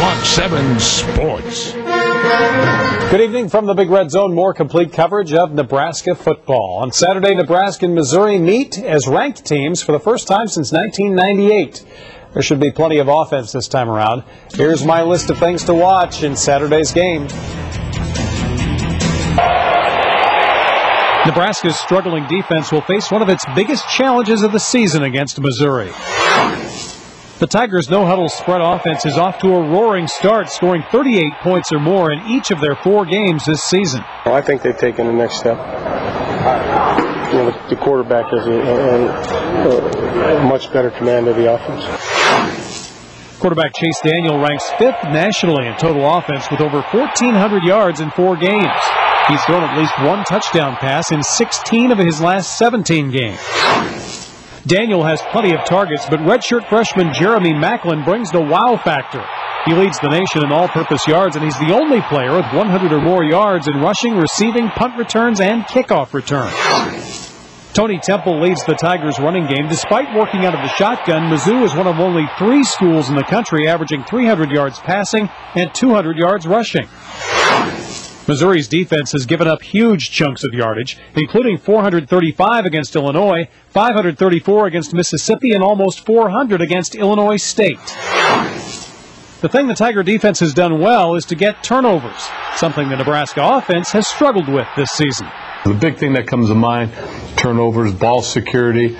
Fox 7 Sports. Good evening from the Big Red Zone. More complete coverage of Nebraska football. On Saturday, Nebraska and Missouri meet as ranked teams for the first time since 1998. There should be plenty of offense this time around. Here's my list of things to watch in Saturday's game. Nebraska's struggling defense will face one of its biggest challenges of the season against Missouri. The Tigers' no huddle spread offense is off to a roaring start, scoring 38 points or more in each of their four games this season. Well, I think they've taken the next step. You know, the, the quarterback has a, a, a, much better command of the offense. Quarterback Chase Daniel ranks fifth nationally in total offense with over 1,400 yards in four games. He's thrown at least one touchdown pass in 16 of his last 17 games. Daniel has plenty of targets, but redshirt freshman Jeremy Maclin brings the wow factor. He leads the nation in all-purpose yards, and he's the only player with 100 or more yards in rushing, receiving, punt returns, and kickoff returns. Tony Temple leads the Tigers running game. Despite working out of the shotgun, Mizzou is one of only three schools in the country averaging 300 yards passing and 200 yards rushing. Missouri's defense has given up huge chunks of yardage, including 435 against Illinois, 534 against Mississippi, and almost 400 against Illinois State. The thing the Tiger defense has done well is to get turnovers, something the Nebraska offense has struggled with this season. The big thing that comes to mind turnovers, ball security,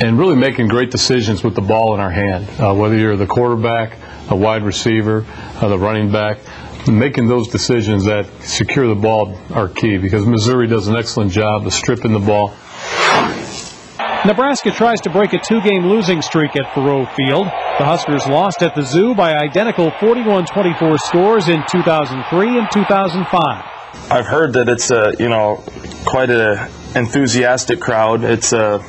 and really making great decisions with the ball in our hand. Uh, whether you're the quarterback, a wide receiver, uh, the running back, making those decisions that secure the ball are key because Missouri does an excellent job of stripping the ball. Nebraska tries to break a two-game losing streak at Faurot Field. The Huskers lost at the Zoo by identical 41-24 scores in 2003 and 2005. I've heard that it's a, you know, quite an enthusiastic crowd. It's a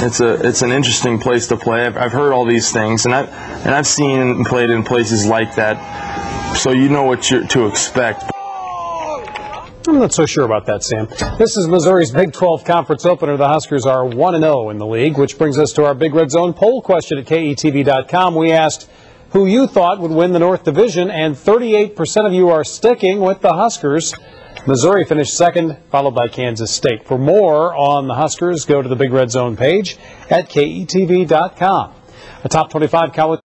it's a it's an interesting place to play. I've, I've heard all these things, and I've and I've seen and played in places like that, so you know what you're to expect. I'm not so sure about that, Sam. This is Missouri's Big 12 Conference opener. The Huskers are 1 0 in the league, which brings us to our Big Red Zone poll question at KETV.com. We asked who you thought would win the North Division, and 38% of you are sticking with the Huskers. Missouri finished second, followed by Kansas State. For more on the Huskers, go to the Big Red Zone page at KETV.com. A top 25 college